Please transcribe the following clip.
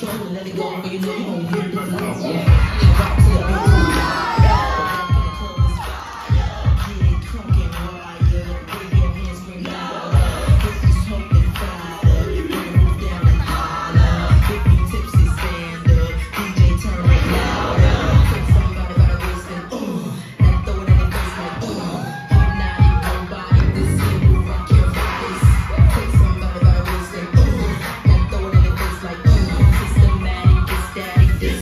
control and let it go, but you know you don't get the flow.